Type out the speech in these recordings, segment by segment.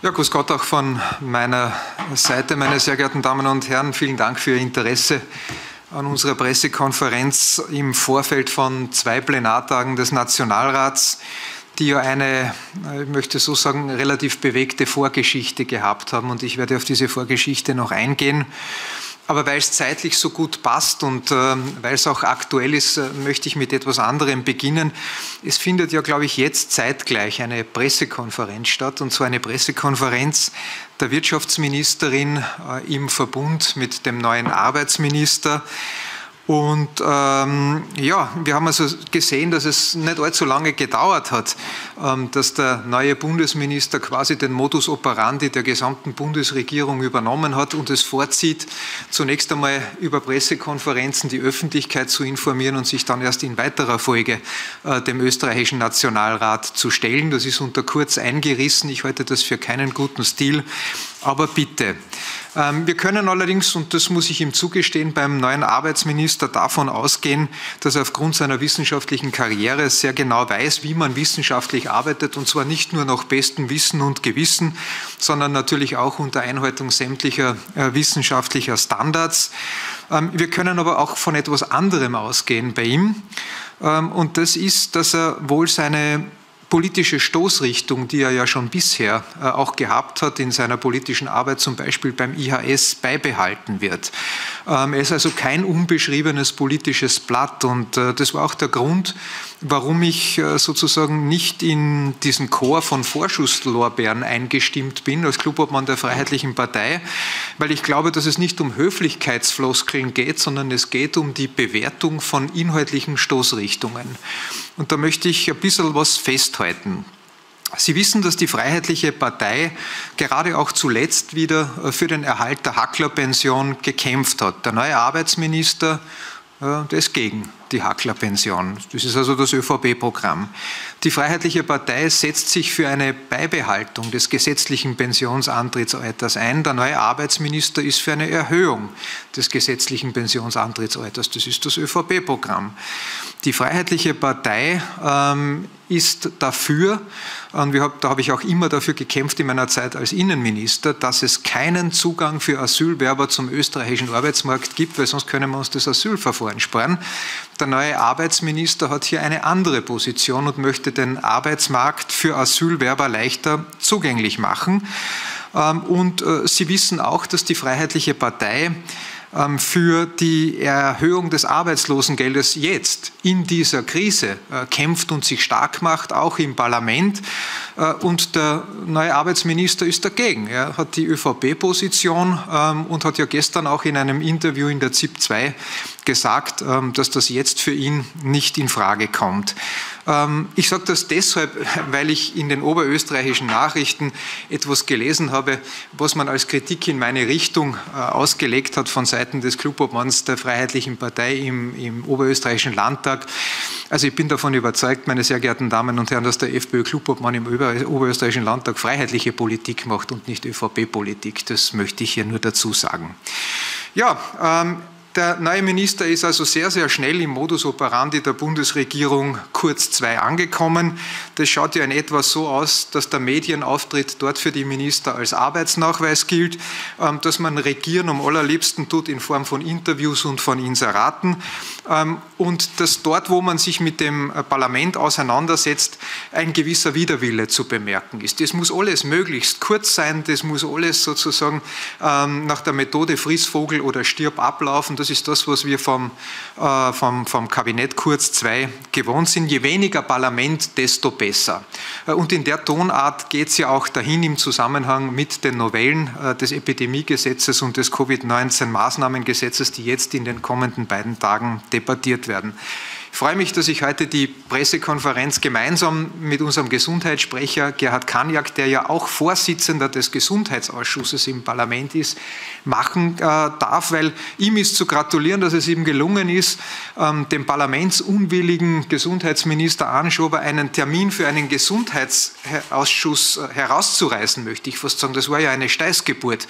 Ja, grüß Gott auch von meiner Seite, meine sehr geehrten Damen und Herren. Vielen Dank für Ihr Interesse an unserer Pressekonferenz im Vorfeld von zwei Plenartagen des Nationalrats, die ja eine, ich möchte so sagen, relativ bewegte Vorgeschichte gehabt haben. Und ich werde auf diese Vorgeschichte noch eingehen. Aber weil es zeitlich so gut passt und äh, weil es auch aktuell ist, äh, möchte ich mit etwas anderem beginnen. Es findet ja, glaube ich, jetzt zeitgleich eine Pressekonferenz statt, und zwar eine Pressekonferenz der Wirtschaftsministerin äh, im Verbund mit dem neuen Arbeitsminister. Und ähm, ja, wir haben also gesehen, dass es nicht allzu lange gedauert hat, ähm, dass der neue Bundesminister quasi den Modus operandi der gesamten Bundesregierung übernommen hat und es vorzieht, zunächst einmal über Pressekonferenzen die Öffentlichkeit zu informieren und sich dann erst in weiterer Folge äh, dem österreichischen Nationalrat zu stellen. Das ist unter kurz eingerissen. Ich halte das für keinen guten Stil. Aber bitte. Ähm, wir können allerdings, und das muss ich ihm zugestehen, beim neuen Arbeitsminister davon ausgehen, dass er aufgrund seiner wissenschaftlichen Karriere sehr genau weiß, wie man wissenschaftlich arbeitet, und zwar nicht nur nach bestem Wissen und Gewissen, sondern natürlich auch unter Einhaltung sämtlicher äh, wissenschaftlicher Standards. Ähm, wir können aber auch von etwas anderem ausgehen bei ihm. Ähm, und das ist, dass er wohl seine politische Stoßrichtung, die er ja schon bisher äh, auch gehabt hat in seiner politischen Arbeit, zum Beispiel beim IHS, beibehalten wird. Ähm, er ist also kein unbeschriebenes politisches Blatt und äh, das war auch der Grund, warum ich äh, sozusagen nicht in diesen Chor von Vorschusslorbeeren eingestimmt bin als Clubobmann der Freiheitlichen Partei, weil ich glaube, dass es nicht um Höflichkeitsfloskeln geht, sondern es geht um die Bewertung von inhaltlichen Stoßrichtungen. Und da möchte ich ein bisschen was festhalten. Sie wissen, dass die Freiheitliche Partei gerade auch zuletzt wieder äh, für den Erhalt der Hacklerpension gekämpft hat. Der neue Arbeitsminister, äh, der ist gegen die Hacklerpension. Das ist also das ÖVP-Programm. Die Freiheitliche Partei setzt sich für eine Beibehaltung des gesetzlichen Pensionsantrittsalters ein. Der neue Arbeitsminister ist für eine Erhöhung des gesetzlichen Pensionsantrittsalters. Das ist das ÖVP-Programm. Die Freiheitliche Partei ähm, ist dafür, und hab, da habe ich auch immer dafür gekämpft in meiner Zeit als Innenminister, dass es keinen Zugang für Asylwerber zum österreichischen Arbeitsmarkt gibt, weil sonst können wir uns das Asylverfahren sparen. Der neue Arbeitsminister hat hier eine andere Position und möchte den Arbeitsmarkt für Asylwerber leichter zugänglich machen. Ähm, und äh, Sie wissen auch, dass die Freiheitliche Partei ähm, für die Erhöhung des Arbeitslosengeldes jetzt in dieser Krise äh, kämpft und sich stark macht, auch im Parlament. Äh, und der neue Arbeitsminister ist dagegen. Er hat die ÖVP-Position ähm, und hat ja gestern auch in einem Interview in der ZIP 2 gesagt, ähm, dass das jetzt für ihn nicht in Frage kommt. Ähm, ich sage das deshalb, weil ich in den oberösterreichischen Nachrichten etwas gelesen habe, was man als Kritik in meine Richtung äh, ausgelegt hat von Seiten des Clubobmanns der Freiheitlichen Partei im, im oberösterreichischen Landtag. Also ich bin davon überzeugt, meine sehr geehrten Damen und Herren, dass der FPÖ-Clubobmann im oberösterreichischen Landtag freiheitliche Politik macht und nicht ÖVP-Politik. Das möchte ich hier nur dazu sagen. Ja, ähm, der neue Minister ist also sehr, sehr schnell im Modus operandi der Bundesregierung Kurz 2 angekommen. Das schaut ja in etwa so aus, dass der Medienauftritt dort für die Minister als Arbeitsnachweis gilt, ähm, dass man Regieren am allerliebsten tut in Form von Interviews und von Inseraten ähm, und dass dort, wo man sich mit dem Parlament auseinandersetzt, ein gewisser Widerwille zu bemerken ist. Das muss alles möglichst kurz sein, das muss alles sozusagen ähm, nach der Methode Frissvogel oder Stirb ablaufen. Das ist das, was wir vom, äh, vom, vom Kabinett Kurz II gewohnt sind. Je weniger Parlament, desto besser. Äh, und in der Tonart geht es ja auch dahin im Zusammenhang mit den Novellen äh, des Epidemiegesetzes und des Covid-19-Maßnahmengesetzes, die jetzt in den kommenden beiden Tagen debattiert werden. Ich freue mich, dass ich heute die Pressekonferenz gemeinsam mit unserem Gesundheitssprecher Gerhard Kaniak, der ja auch Vorsitzender des Gesundheitsausschusses im Parlament ist, machen äh, darf, weil ihm ist zu gratulieren, dass es ihm gelungen ist, ähm, dem parlamentsunwilligen Gesundheitsminister Anschober einen Termin für einen Gesundheitsausschuss äh, herauszureißen, möchte ich fast sagen. Das war ja eine Steißgeburt.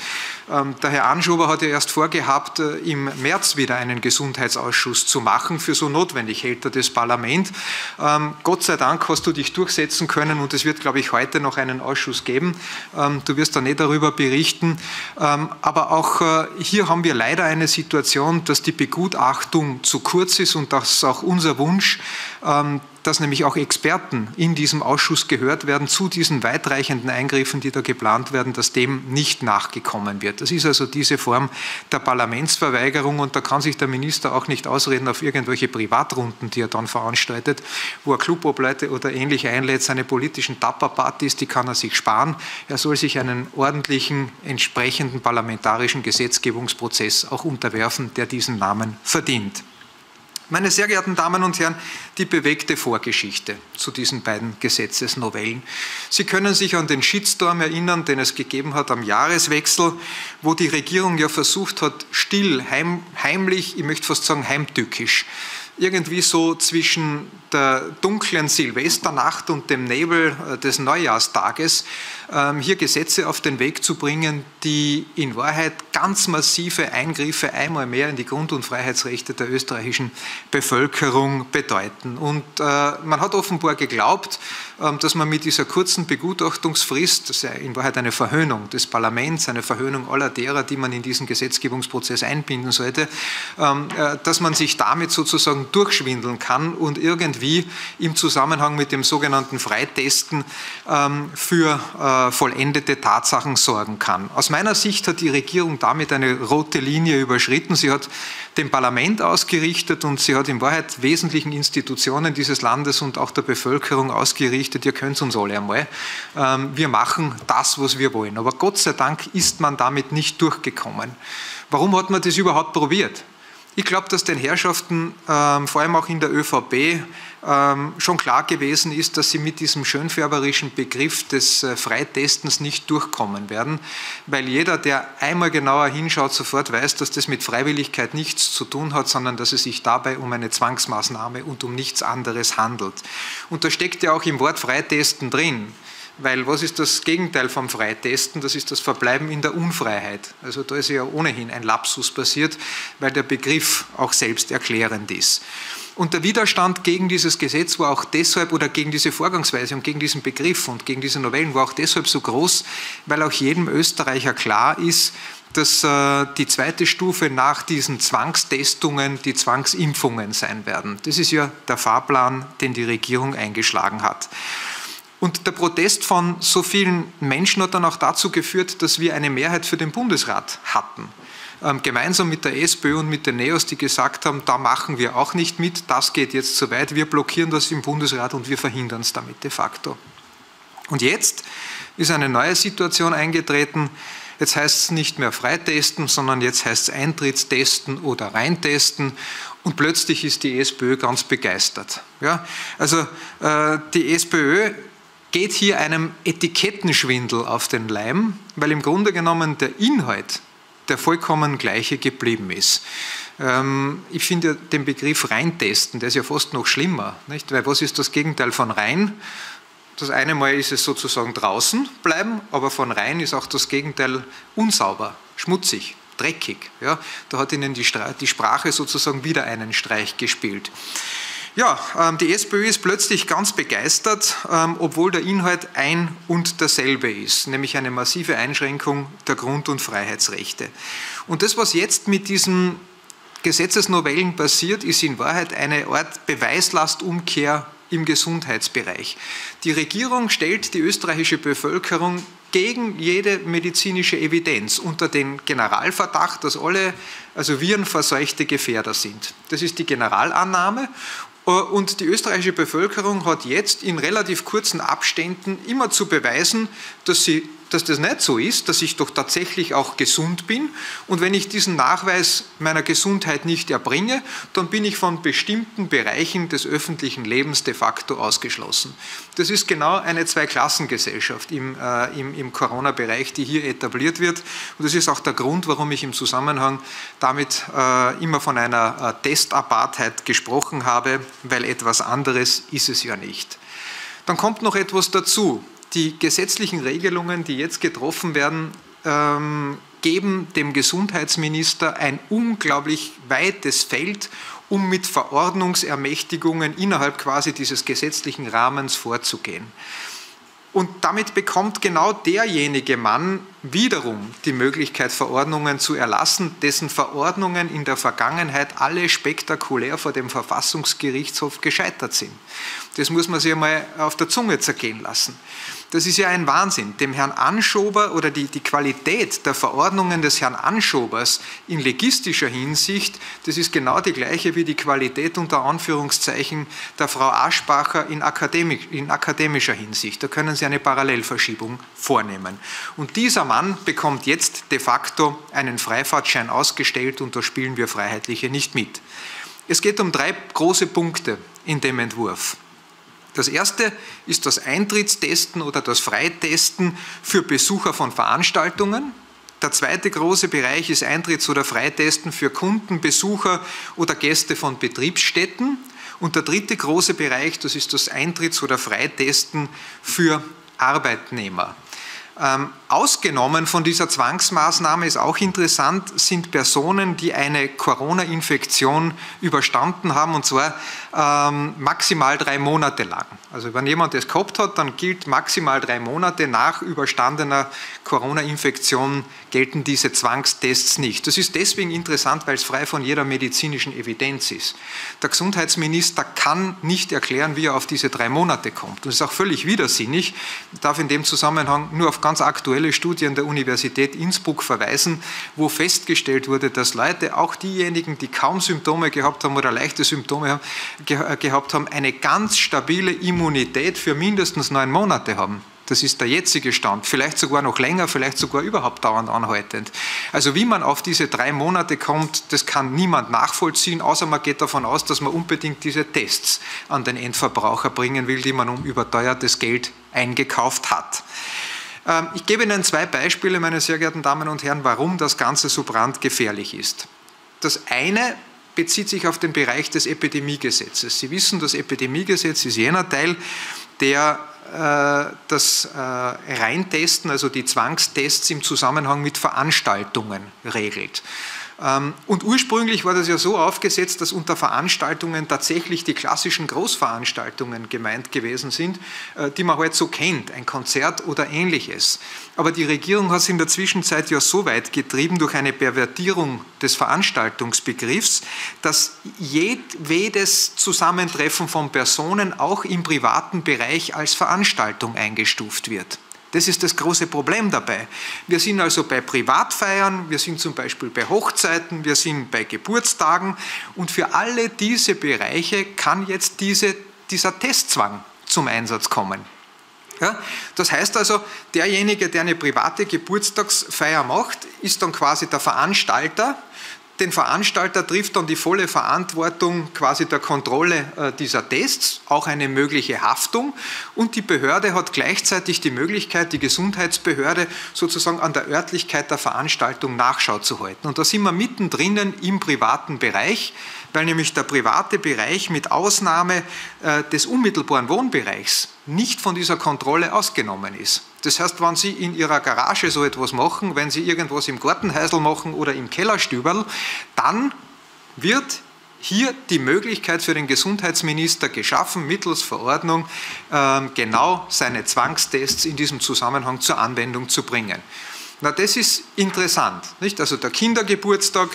Ähm, der Herr Anschober hat ja erst vorgehabt, äh, im März wieder einen Gesundheitsausschuss zu machen. Für so notwendig hält abgeschaltetes Parlament. Ähm, Gott sei Dank hast du dich durchsetzen können und es wird, glaube ich, heute noch einen Ausschuss geben. Ähm, du wirst da nicht darüber berichten. Ähm, aber auch äh, hier haben wir leider eine Situation, dass die Begutachtung zu kurz ist und das ist auch unser Wunsch, ähm, dass nämlich auch Experten in diesem Ausschuss gehört werden zu diesen weitreichenden Eingriffen, die da geplant werden, dass dem nicht nachgekommen wird. Das ist also diese Form der Parlamentsverweigerung und da kann sich der Minister auch nicht ausreden auf irgendwelche Privatrunden, die er dann veranstaltet, wo er Clubobleute oder ähnlich einlädt, seine politischen Tapperpartys, die kann er sich sparen. Er soll sich einen ordentlichen, entsprechenden parlamentarischen Gesetzgebungsprozess auch unterwerfen, der diesen Namen verdient. Meine sehr geehrten Damen und Herren, die bewegte Vorgeschichte zu diesen beiden Gesetzesnovellen. Sie können sich an den Shitstorm erinnern, den es gegeben hat am Jahreswechsel, wo die Regierung ja versucht hat, still, heim, heimlich, ich möchte fast sagen heimtückisch, irgendwie so zwischen der dunklen Silvesternacht und dem Nebel äh, des Neujahrstages ähm, hier Gesetze auf den Weg zu bringen, die in Wahrheit ganz massive Eingriffe einmal mehr in die Grund- und Freiheitsrechte der österreichischen Bevölkerung bedeuten. Und äh, man hat offenbar geglaubt, ähm, dass man mit dieser kurzen Begutachtungsfrist, das ist ja in Wahrheit eine Verhöhnung des Parlaments, eine Verhöhnung aller derer, die man in diesen Gesetzgebungsprozess einbinden sollte, ähm, äh, dass man sich damit sozusagen durchschwindeln kann und irgendwie im Zusammenhang mit dem sogenannten Freitesten für äh, vollendete Tatsachen sorgen kann. Aus meiner Sicht hat die Regierung damit eine rote Linie überschritten. Sie hat dem Parlament ausgerichtet und sie hat in Wahrheit wesentlichen Institutionen dieses Landes und auch der Bevölkerung ausgerichtet, ihr könnt uns alle einmal, ähm, wir machen das, was wir wollen. Aber Gott sei Dank ist man damit nicht durchgekommen. Warum hat man das überhaupt probiert? Ich glaube, dass den Herrschaften, ähm, vor allem auch in der ÖVP, ähm, schon klar gewesen ist, dass sie mit diesem schönfärberischen Begriff des äh, Freitestens nicht durchkommen werden, weil jeder, der einmal genauer hinschaut, sofort weiß, dass das mit Freiwilligkeit nichts zu tun hat, sondern dass es sich dabei um eine Zwangsmaßnahme und um nichts anderes handelt. Und da steckt ja auch im Wort Freitesten drin. Weil was ist das Gegenteil vom Freitesten? Das ist das Verbleiben in der Unfreiheit. Also da ist ja ohnehin ein Lapsus passiert, weil der Begriff auch selbst erklärend ist. Und der Widerstand gegen dieses Gesetz war auch deshalb, oder gegen diese Vorgangsweise und gegen diesen Begriff und gegen diese Novellen war auch deshalb so groß, weil auch jedem Österreicher klar ist, dass äh, die zweite Stufe nach diesen Zwangstestungen die Zwangsimpfungen sein werden. Das ist ja der Fahrplan, den die Regierung eingeschlagen hat. Und der Protest von so vielen Menschen hat dann auch dazu geführt, dass wir eine Mehrheit für den Bundesrat hatten. Ähm, gemeinsam mit der SPÖ und mit den NEOS, die gesagt haben, da machen wir auch nicht mit, das geht jetzt zu weit, wir blockieren das im Bundesrat und wir verhindern es damit de facto. Und jetzt ist eine neue Situation eingetreten. Jetzt heißt es nicht mehr freitesten, sondern jetzt heißt es Eintrittstesten oder reintesten. Und plötzlich ist die SPÖ ganz begeistert. Ja, also äh, die SPÖ geht hier einem Etikettenschwindel auf den Leim, weil im Grunde genommen der Inhalt der vollkommen gleiche geblieben ist. Ähm, ich finde den Begriff reintesten, der ist ja fast noch schlimmer, nicht? weil was ist das Gegenteil von rein? Das eine Mal ist es sozusagen draußen bleiben, aber von rein ist auch das Gegenteil unsauber, schmutzig, dreckig. Ja? Da hat ihnen die, die Sprache sozusagen wieder einen Streich gespielt. Ja, ähm, die SPÖ ist plötzlich ganz begeistert, ähm, obwohl der Inhalt ein und derselbe ist, nämlich eine massive Einschränkung der Grund- und Freiheitsrechte. Und das, was jetzt mit diesen Gesetzesnovellen passiert, ist in Wahrheit eine Art Beweislastumkehr im Gesundheitsbereich. Die Regierung stellt die österreichische Bevölkerung gegen jede medizinische Evidenz unter den Generalverdacht, dass alle also virenverseuchte Gefährder sind. Das ist die Generalannahme und die österreichische Bevölkerung hat jetzt in relativ kurzen Abständen immer zu beweisen, dass sie dass das nicht so ist, dass ich doch tatsächlich auch gesund bin. Und wenn ich diesen Nachweis meiner Gesundheit nicht erbringe, dann bin ich von bestimmten Bereichen des öffentlichen Lebens de facto ausgeschlossen. Das ist genau eine Zweiklassengesellschaft im, äh, im, im Corona-Bereich, die hier etabliert wird. Und das ist auch der Grund, warum ich im Zusammenhang damit äh, immer von einer äh, Testapartheit gesprochen habe, weil etwas anderes ist es ja nicht. Dann kommt noch etwas dazu die gesetzlichen Regelungen, die jetzt getroffen werden, ähm, geben dem Gesundheitsminister ein unglaublich weites Feld, um mit Verordnungsermächtigungen innerhalb quasi dieses gesetzlichen Rahmens vorzugehen. Und damit bekommt genau derjenige Mann wiederum die Möglichkeit, Verordnungen zu erlassen, dessen Verordnungen in der Vergangenheit alle spektakulär vor dem Verfassungsgerichtshof gescheitert sind. Das muss man sich einmal auf der Zunge zergehen lassen. Das ist ja ein Wahnsinn. Dem Herrn Anschober oder die, die Qualität der Verordnungen des Herrn Anschobers in legistischer Hinsicht, das ist genau die gleiche wie die Qualität unter Anführungszeichen der Frau Aschbacher in, akademisch, in akademischer Hinsicht. Da können Sie eine Parallelverschiebung vornehmen. Und dieser Mann bekommt jetzt de facto einen Freifahrtschein ausgestellt und da spielen wir Freiheitliche nicht mit. Es geht um drei große Punkte in dem Entwurf. Das erste ist das Eintrittstesten oder das Freitesten für Besucher von Veranstaltungen. Der zweite große Bereich ist Eintritts- oder Freitesten für Kunden, Besucher oder Gäste von Betriebsstätten. Und der dritte große Bereich, das ist das Eintritts- oder Freitesten für Arbeitnehmer. Ähm, ausgenommen von dieser Zwangsmaßnahme ist auch interessant, sind Personen, die eine Corona-Infektion überstanden haben, und zwar ähm, maximal drei Monate lang. Also wenn jemand das gehabt hat, dann gilt maximal drei Monate nach überstandener Corona-Infektion gelten diese Zwangstests nicht. Das ist deswegen interessant, weil es frei von jeder medizinischen Evidenz ist. Der Gesundheitsminister kann nicht erklären, wie er auf diese drei Monate kommt. Das ist auch völlig widersinnig. Ich darf in dem Zusammenhang nur auf ganz aktuelle Studien der Universität Innsbruck verweisen, wo festgestellt wurde, dass Leute, auch diejenigen, die kaum Symptome gehabt haben oder leichte Symptome gehabt haben, eine ganz stabile Immunität für mindestens neun Monate haben. Das ist der jetzige Stand. Vielleicht sogar noch länger, vielleicht sogar überhaupt dauernd anhaltend. Also wie man auf diese drei Monate kommt, das kann niemand nachvollziehen, außer man geht davon aus, dass man unbedingt diese Tests an den Endverbraucher bringen will, die man um überteuertes Geld eingekauft hat. Ähm, ich gebe Ihnen zwei Beispiele, meine sehr geehrten Damen und Herren, warum das Ganze so brandgefährlich ist. Das eine bezieht sich auf den Bereich des Epidemiegesetzes. Sie wissen, das Epidemiegesetz ist jener Teil, der äh, das äh, Reintesten, also die Zwangstests im Zusammenhang mit Veranstaltungen regelt. Ähm, und ursprünglich war das ja so aufgesetzt, dass unter Veranstaltungen tatsächlich die klassischen Großveranstaltungen gemeint gewesen sind, äh, die man halt so kennt, ein Konzert oder ähnliches. Aber die Regierung hat es in der Zwischenzeit ja so weit getrieben durch eine Pervertierung des Veranstaltungsbegriffs, dass jedwedes Zusammentreffen von Personen auch im privaten Bereich als Veranstaltung eingestuft wird. Das ist das große Problem dabei. Wir sind also bei Privatfeiern, wir sind zum Beispiel bei Hochzeiten, wir sind bei Geburtstagen und für alle diese Bereiche kann jetzt diese, dieser Testzwang zum Einsatz kommen. Ja, das heißt also, derjenige, der eine private Geburtstagsfeier macht, ist dann quasi der Veranstalter den Veranstalter trifft dann die volle Verantwortung quasi der Kontrolle äh, dieser Tests, auch eine mögliche Haftung. Und die Behörde hat gleichzeitig die Möglichkeit, die Gesundheitsbehörde sozusagen an der Örtlichkeit der Veranstaltung Nachschau zu halten. Und da sind wir mittendrin im privaten Bereich, weil nämlich der private Bereich mit Ausnahme äh, des unmittelbaren Wohnbereichs nicht von dieser Kontrolle ausgenommen ist. Das heißt, wenn Sie in Ihrer Garage so etwas machen, wenn Sie irgendwas im Gartenhäusl machen oder im Kellerstüberl, dann wird hier die Möglichkeit für den Gesundheitsminister geschaffen, mittels Verordnung ähm, genau seine Zwangstests in diesem Zusammenhang zur Anwendung zu bringen. Na, das ist interessant, nicht? Also der Kindergeburtstag,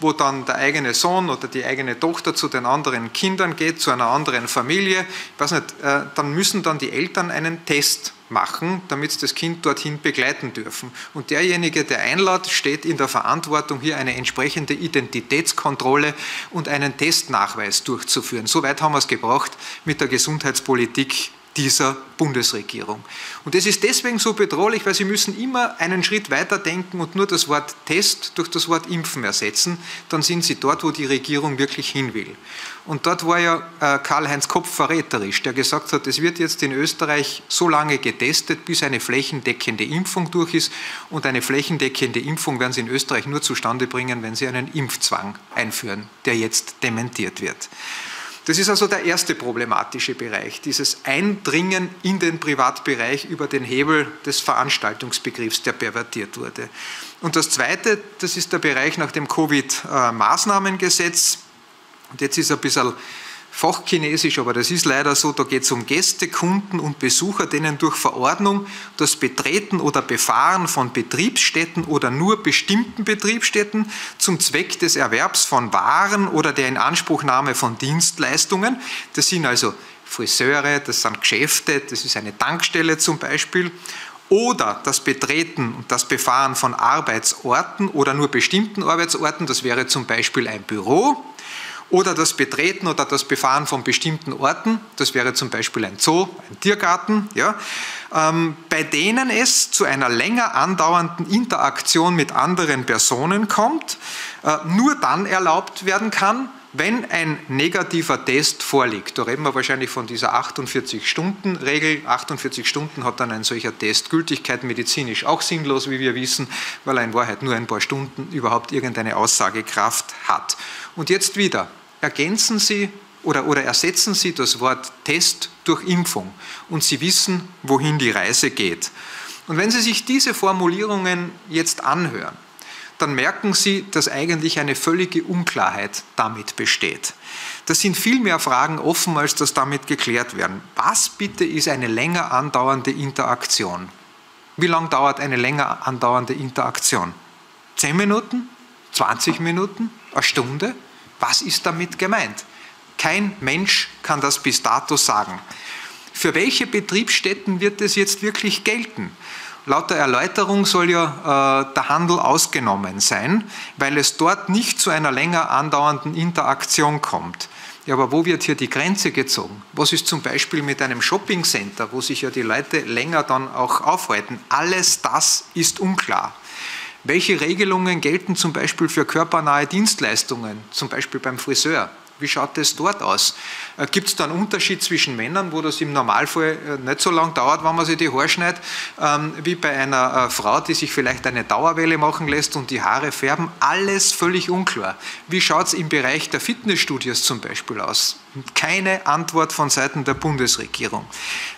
wo dann der eigene Sohn oder die eigene Tochter zu den anderen Kindern geht, zu einer anderen Familie, ich weiß nicht, äh, dann müssen dann die Eltern einen Test machen, damit sie das Kind dorthin begleiten dürfen. Und derjenige, der einlädt, steht in der Verantwortung, hier eine entsprechende Identitätskontrolle und einen Testnachweis durchzuführen. So weit haben wir es gebraucht mit der Gesundheitspolitik dieser Bundesregierung. Und das ist deswegen so bedrohlich, weil Sie müssen immer einen Schritt weiter denken und nur das Wort Test durch das Wort Impfen ersetzen, dann sind Sie dort, wo die Regierung wirklich hin will. Und dort war ja äh, Karl-Heinz Kopf verräterisch, der gesagt hat, es wird jetzt in Österreich so lange getestet, bis eine flächendeckende Impfung durch ist. Und eine flächendeckende Impfung werden Sie in Österreich nur zustande bringen, wenn Sie einen Impfzwang einführen, der jetzt dementiert wird. Das ist also der erste problematische Bereich, dieses Eindringen in den Privatbereich über den Hebel des Veranstaltungsbegriffs, der pervertiert wurde. Und das zweite, das ist der Bereich nach dem Covid-Maßnahmengesetz. Und jetzt ist ein bisschen Fachchinesisch, aber das ist leider so, da geht es um Gäste, Kunden und Besucher, denen durch Verordnung das Betreten oder Befahren von Betriebsstätten oder nur bestimmten Betriebsstätten zum Zweck des Erwerbs von Waren oder der Inanspruchnahme von Dienstleistungen, das sind also Friseure, das sind Geschäfte, das ist eine Tankstelle zum Beispiel, oder das Betreten und das Befahren von Arbeitsorten oder nur bestimmten Arbeitsorten, das wäre zum Beispiel ein Büro, oder das Betreten oder das Befahren von bestimmten Orten, das wäre zum Beispiel ein Zoo, ein Tiergarten, ja, ähm, bei denen es zu einer länger andauernden Interaktion mit anderen Personen kommt, äh, nur dann erlaubt werden kann, wenn ein negativer Test vorliegt. Da reden wir wahrscheinlich von dieser 48-Stunden-Regel. 48 Stunden hat dann ein solcher Test Gültigkeit, medizinisch auch sinnlos, wie wir wissen, weil er in Wahrheit nur ein paar Stunden überhaupt irgendeine Aussagekraft hat. Und jetzt wieder, ergänzen Sie oder, oder ersetzen Sie das Wort Test durch Impfung und Sie wissen, wohin die Reise geht. Und wenn Sie sich diese Formulierungen jetzt anhören, dann merken Sie, dass eigentlich eine völlige Unklarheit damit besteht. Da sind viel mehr Fragen offen, als dass damit geklärt werden. Was bitte ist eine länger andauernde Interaktion? Wie lange dauert eine länger andauernde Interaktion? Zehn Minuten? 20 Minuten? Eine Stunde? Was ist damit gemeint? Kein Mensch kann das bis dato sagen. Für welche Betriebsstätten wird es jetzt wirklich gelten? Laut der Erläuterung soll ja äh, der Handel ausgenommen sein, weil es dort nicht zu einer länger andauernden Interaktion kommt. Ja, aber wo wird hier die Grenze gezogen? Was ist zum Beispiel mit einem Shoppingcenter, wo sich ja die Leute länger dann auch aufhalten? Alles das ist unklar. Welche Regelungen gelten zum Beispiel für körpernahe Dienstleistungen, zum Beispiel beim Friseur? Wie schaut es dort aus? Äh, Gibt es da einen Unterschied zwischen Männern, wo das im Normalfall äh, nicht so lange dauert, wenn man sich die Haare schneidet, ähm, wie bei einer äh, Frau, die sich vielleicht eine Dauerwelle machen lässt und die Haare färben? Alles völlig unklar. Wie schaut es im Bereich der Fitnessstudios zum Beispiel aus? Keine Antwort von Seiten der Bundesregierung.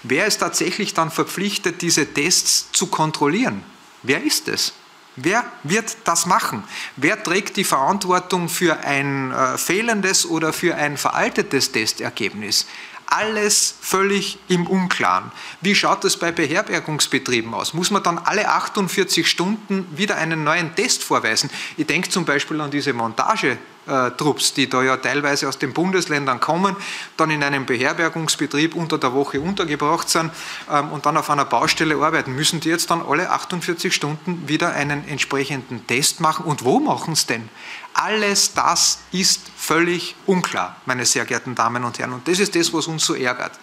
Wer ist tatsächlich dann verpflichtet, diese Tests zu kontrollieren? Wer ist es? Wer wird das machen? Wer trägt die Verantwortung für ein äh, fehlendes oder für ein veraltetes Testergebnis? Alles völlig im Unklaren. Wie schaut es bei Beherbergungsbetrieben aus? Muss man dann alle 48 Stunden wieder einen neuen Test vorweisen? Ich denke zum Beispiel an diese Montagetrupps, die da ja teilweise aus den Bundesländern kommen, dann in einem Beherbergungsbetrieb unter der Woche untergebracht sind ähm, und dann auf einer Baustelle arbeiten. Müssen die jetzt dann alle 48 Stunden wieder einen entsprechenden Test machen? Und wo machen es denn? Alles das ist völlig unklar, meine sehr geehrten Damen und Herren. Und das ist das, was uns so ärgert.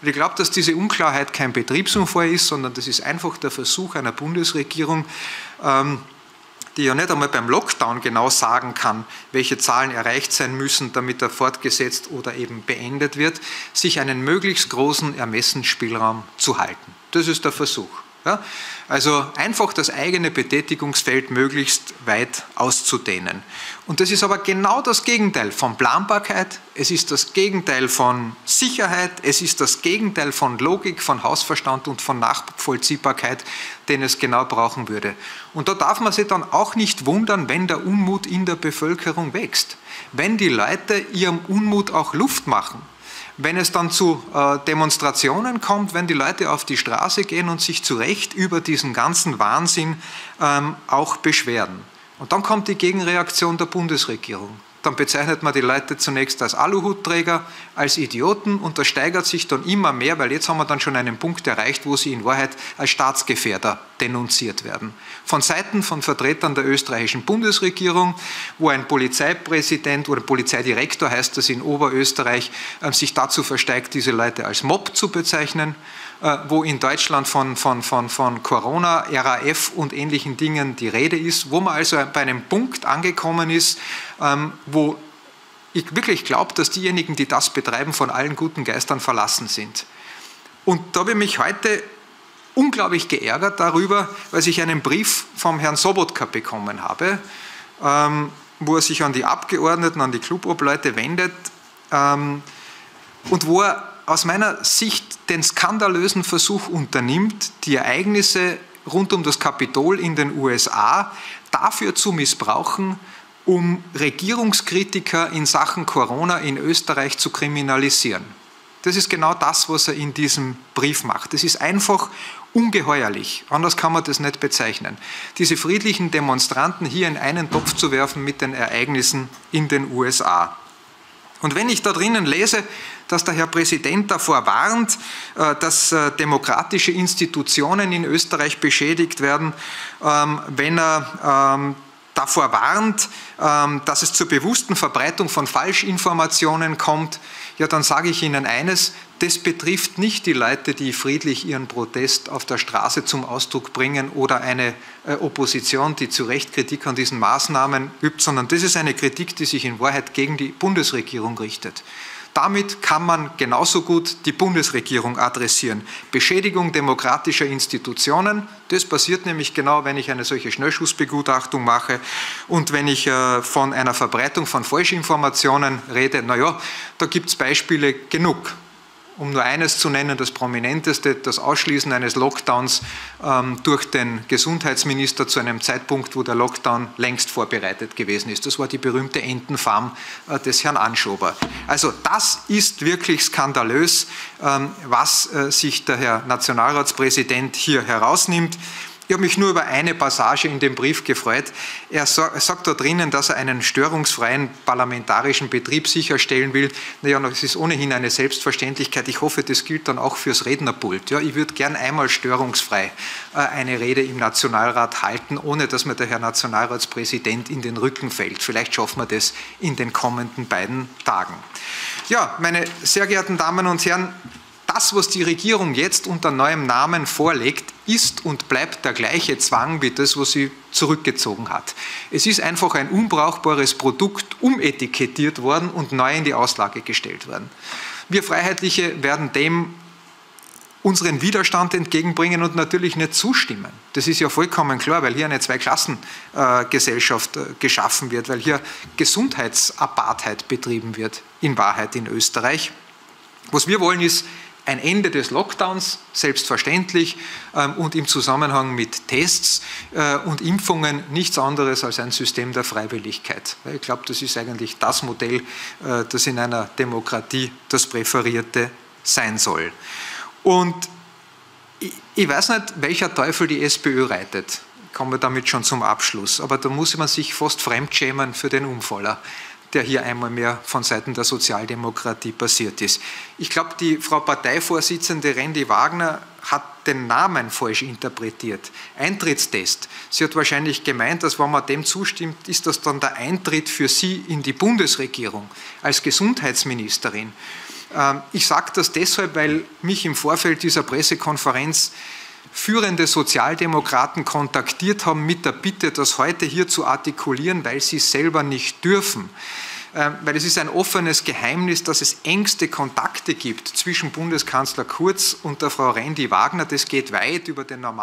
Und ich glaube, dass diese Unklarheit kein Betriebsunfall ist, sondern das ist einfach der Versuch einer Bundesregierung, ähm, die ja nicht einmal beim Lockdown genau sagen kann, welche Zahlen erreicht sein müssen, damit er fortgesetzt oder eben beendet wird, sich einen möglichst großen Ermessensspielraum zu halten. Das ist der Versuch. Ja? Also einfach das eigene Betätigungsfeld möglichst weit auszudehnen. Und das ist aber genau das Gegenteil von Planbarkeit, es ist das Gegenteil von Sicherheit, es ist das Gegenteil von Logik, von Hausverstand und von Nachvollziehbarkeit, den es genau brauchen würde. Und da darf man sich dann auch nicht wundern, wenn der Unmut in der Bevölkerung wächst, wenn die Leute ihrem Unmut auch Luft machen wenn es dann zu äh, Demonstrationen kommt, wenn die Leute auf die Straße gehen und sich zu Recht über diesen ganzen Wahnsinn ähm, auch beschweren. Und dann kommt die Gegenreaktion der Bundesregierung dann bezeichnet man die Leute zunächst als Aluhutträger, als Idioten und das steigert sich dann immer mehr, weil jetzt haben wir dann schon einen Punkt erreicht, wo sie in Wahrheit als Staatsgefährder denunziert werden. Von Seiten von Vertretern der österreichischen Bundesregierung, wo ein Polizeipräsident oder Polizeidirektor heißt das in Oberösterreich, äh, sich dazu versteigt, diese Leute als Mob zu bezeichnen wo in Deutschland von, von, von, von Corona, RAF und ähnlichen Dingen die Rede ist, wo man also bei einem Punkt angekommen ist, ähm, wo ich wirklich glaube, dass diejenigen, die das betreiben, von allen guten Geistern verlassen sind. Und da habe ich mich heute unglaublich geärgert darüber, weil ich einen Brief vom Herrn Sobotka bekommen habe, ähm, wo er sich an die Abgeordneten, an die Clubobleute wendet ähm, und wo er aus meiner Sicht den skandalösen Versuch unternimmt, die Ereignisse rund um das Kapitol in den USA dafür zu missbrauchen, um Regierungskritiker in Sachen Corona in Österreich zu kriminalisieren. Das ist genau das, was er in diesem Brief macht. Das ist einfach ungeheuerlich. Anders kann man das nicht bezeichnen. Diese friedlichen Demonstranten hier in einen Topf zu werfen mit den Ereignissen in den USA. Und wenn ich da drinnen lese, dass der Herr Präsident davor warnt, äh, dass äh, demokratische Institutionen in Österreich beschädigt werden, ähm, wenn er ähm, davor warnt, ähm, dass es zur bewussten Verbreitung von Falschinformationen kommt, ja, dann sage ich Ihnen eines, das betrifft nicht die Leute, die friedlich ihren Protest auf der Straße zum Ausdruck bringen oder eine äh, Opposition, die zu Recht Kritik an diesen Maßnahmen übt, sondern das ist eine Kritik, die sich in Wahrheit gegen die Bundesregierung richtet. Damit kann man genauso gut die Bundesregierung adressieren. Beschädigung demokratischer Institutionen, das passiert nämlich genau, wenn ich eine solche Schnellschussbegutachtung mache und wenn ich äh, von einer Verbreitung von Falschinformationen rede. Naja, da gibt es Beispiele genug um nur eines zu nennen, das prominenteste, das Ausschließen eines Lockdowns ähm, durch den Gesundheitsminister zu einem Zeitpunkt, wo der Lockdown längst vorbereitet gewesen ist. Das war die berühmte Entenfarm äh, des Herrn Anschober. Also das ist wirklich skandalös, ähm, was äh, sich der Herr Nationalratspräsident hier herausnimmt. Ich habe mich nur über eine Passage in dem Brief gefreut. Er sagt da drinnen, dass er einen störungsfreien parlamentarischen Betrieb sicherstellen will. Naja, das ist ohnehin eine Selbstverständlichkeit. Ich hoffe, das gilt dann auch fürs Rednerpult. Ja, ich würde gern einmal störungsfrei äh, eine Rede im Nationalrat halten, ohne dass mir der Herr Nationalratspräsident in den Rücken fällt. Vielleicht schaffen wir das in den kommenden beiden Tagen. Ja, meine sehr geehrten Damen und Herren, das, was die Regierung jetzt unter neuem Namen vorlegt, ist und bleibt der gleiche Zwang wie das, was sie zurückgezogen hat. Es ist einfach ein unbrauchbares Produkt umetikettiert worden und neu in die Auslage gestellt worden. Wir Freiheitliche werden dem unseren Widerstand entgegenbringen und natürlich nicht zustimmen. Das ist ja vollkommen klar, weil hier eine Zweiklassengesellschaft äh, geschaffen wird, weil hier Gesundheitsapartheit betrieben wird, in Wahrheit in Österreich. Was wir wollen, ist ein Ende des Lockdowns, selbstverständlich, ähm, und im Zusammenhang mit Tests äh, und Impfungen nichts anderes als ein System der Freiwilligkeit. Ich glaube, das ist eigentlich das Modell, äh, das in einer Demokratie das präferierte sein soll. Und ich weiß nicht, welcher Teufel die SPÖ reitet. Kommen wir damit schon zum Abschluss. Aber da muss man sich fast fremdschämen für den Umfaller der hier einmal mehr von Seiten der Sozialdemokratie passiert ist. Ich glaube, die Frau Parteivorsitzende Randy Wagner hat den Namen falsch interpretiert. Eintrittstest. Sie hat wahrscheinlich gemeint, dass wenn man dem zustimmt, ist das dann der Eintritt für sie in die Bundesregierung als Gesundheitsministerin. Ähm, ich sage das deshalb, weil mich im Vorfeld dieser Pressekonferenz führende Sozialdemokraten kontaktiert haben mit der Bitte, das heute hier zu artikulieren, weil sie selber nicht dürfen. Ähm, weil es ist ein offenes Geheimnis, dass es engste Kontakte gibt zwischen Bundeskanzler Kurz und der Frau Rendi Wagner. Das geht weit über den normalen